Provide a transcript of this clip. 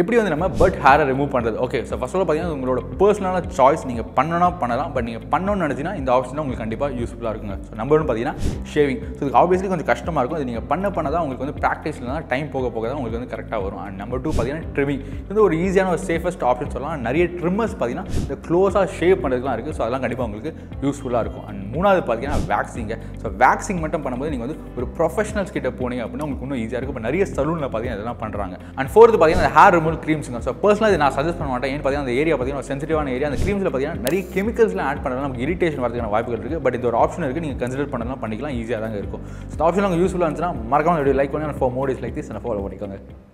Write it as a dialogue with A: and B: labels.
A: எப்படி வந்து நம்ம பட் ஹேரை ரிமூவ் பண்ணுறது ஓகே ஸோ ஃபஸ்ட் ஆஃப் பார்த்தீங்கன்னா உங்களோட பர்சனலான சாய்ஸ் நீங்கள் பண்ணணும் பண்ணலாம் பட் நீங்கள் பண்ணணும்னு நினச்சிங்கன்னா இந்த ஆப்ஷன் தான் உங்களுக்கு கண்டிப்பாக யூஸ்ஃபுல்லாக இருக்குங்க. ஸோ நம்பர் ஒன்று பார்த்தீங்கன்னா ஷேவிங் ஸோ இதுக்கு ஆப்வியஸ்லி கொஞ்சம் கஷ்டமாக இருக்கும். இது நீங்கள் பண்ண பண்ண தான் உங்களுக்கு வந்து ப்ராக்டிஸில் தான் டைம் போக போக தான் உங்களுக்கு வந்து கரெக்டாக வரும். அண்ட் நம்பர் டூ பார்த்தீங்கன்னா ட்ரிமிங் இது வந்து ஒரு ஈஸியான ஒரு சேஃபஸ்ட் ஆப்ஷன் சொல்லலாம். நிறைய ட்ரிம்மர்ஸ் பார்த்தீங்கன்னா இந்த க்ளோஸாக ஷேவ் பண்ணுறதுலாம் இருக்குது ஸோ அதெல்லாம் கண்டிப்பாக உங்களுக்கு யூஸ்ஃபுல்லாக இருக்கும். அண்ட் மூணாவது பார்த்தீங்கன்னா வேக்சிங்க ஸோ வேக்சிங் மட்டும் பண்ணும்போது நீங்கள் வந்து ஒரு ப்ரொஃபஷனல்ஸ் கிட்ட போனீங்க அப்படின்னா உங்களுக்கு இன்னும் ஈஸியாக இருக்கும். இப்போ நிறைய சலூனில் பார்த்தீங்கன்னா இதெல்லாம் பண்ணுறாங்க அண்ட் ஃபோர்த்து பார்த்தீங்கன்னா ஹேர் ரிமூவல் க்ரீம்ஸுங்க ஸோ பர்சனலாக இது நான் சஜஸ்ட் பண்ண மாட்டேன். ஏன்னு பார்த்தீங்கன்னா அந்த ஏரியா பார்த்தீங்கன்னா சென்சிட்டிவான ஏரியா அந்த க்ரீம்ஸில் பார்த்தீங்கன்னா நிறைய கெமிக்கல்ஸ்லாம் ஆட் பண்ணுறது நமக்கு இரிட்டேஷன் வரதுக்கான வாய்ப்புகள் இருக்குது பட் இது ஒரு ஆப்ஷன் இருக்குது நீங்கள் கன்சிடர் பண்ணலாம் பண்ணிக்கலாம் ஈஸியாக தாங்க இருக்கும். ஸோ ஆப்ஷன் உங்களுக்கு யூஸ்ஃபுல்லாக இருந்துச்சுன்னா மறக்காம வீடியோ லைக் பண்ணி ஃபார் மோடிஸ் லைக் திஸ் ஃபாலோ பண்ணிக்கோங்க.